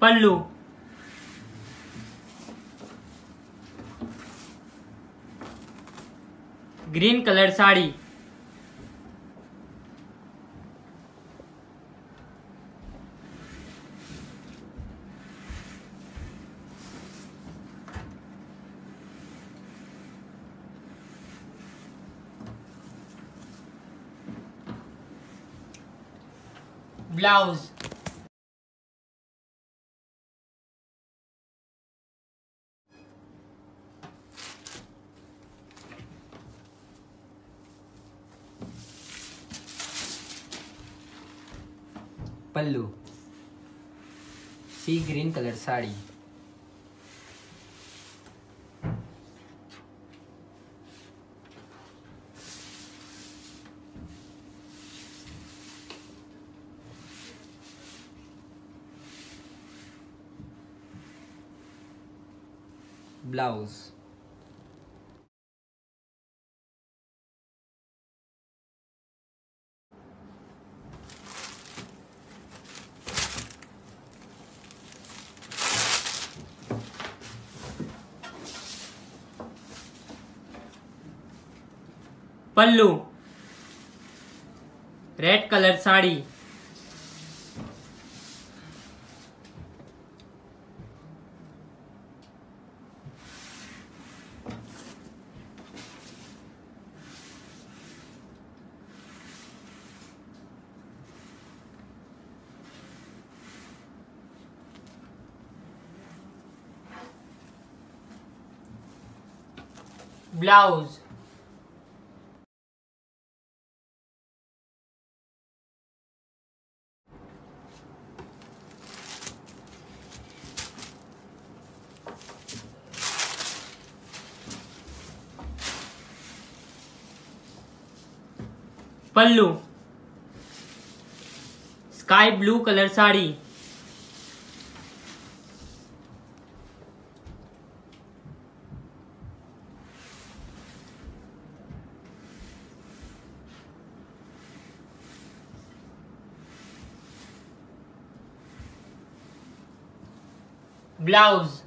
Pallu. Green colour sari. Blouse. Pallu. Sea green colour sari. Blouse. Pallu. Red colour sari. Blouse pallu. Sky blue colour sari. Blouse.